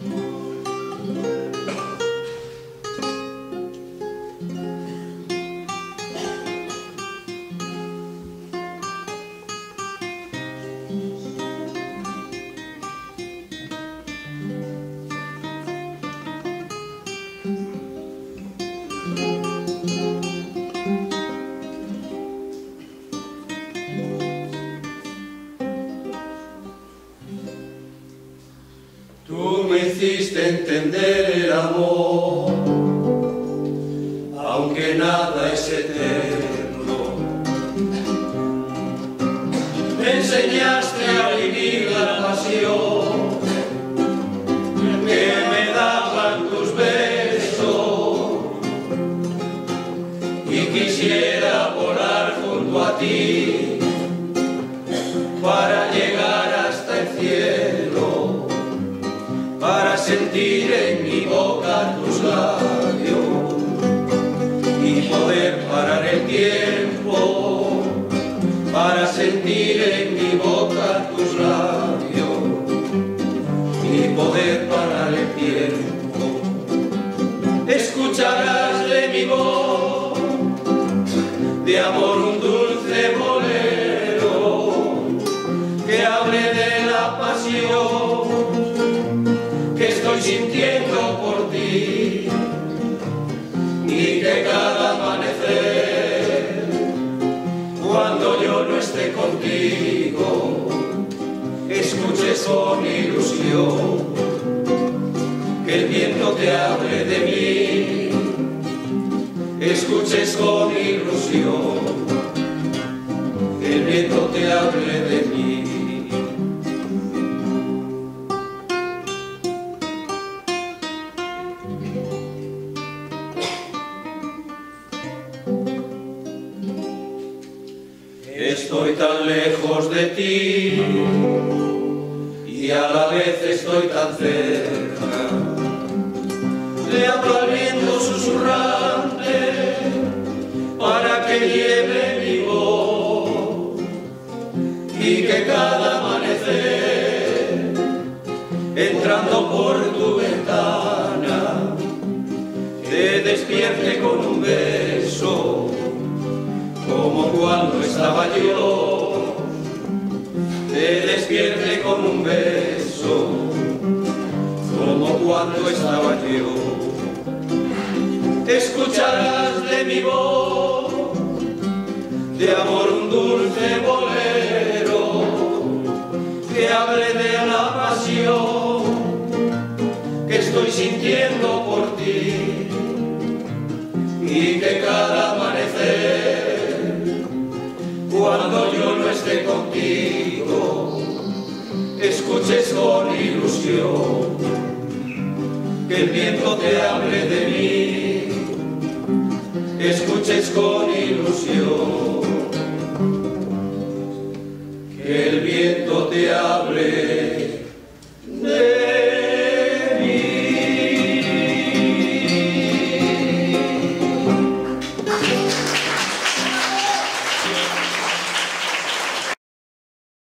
Mm-hmm. Me hiciste entender el amor, aunque nada es eterno. Me enseñaste a vivir la pasión que me daban tus besos y quisiera volar junto a ti para llegar hasta el cielo, sentir en mi boca tus labios y poder parar el tiempo, para sentir en mi boca tus labios y poder parar el tiempo. Escucharás de mi voz, de amor escuches con ilusión que el viento te hable de mí, escuches con ilusión que el viento te hable Estoy tan lejos de ti y a la vez estoy tan cerca. Le hablo al susurrante para que lleve mi voz y que cada amanecer, entrando por tu ventana, te despierte con un beso como cuando estaba yo, te despierte con un beso, como cuando estaba yo. Escucharás de mi voz, de amor un dulce bolero, que hable de la pasión que estoy sintiendo por ti y que cada escuches con ilusión. Que el viento te hable de mí, escuches con ilusión. Que el viento te hable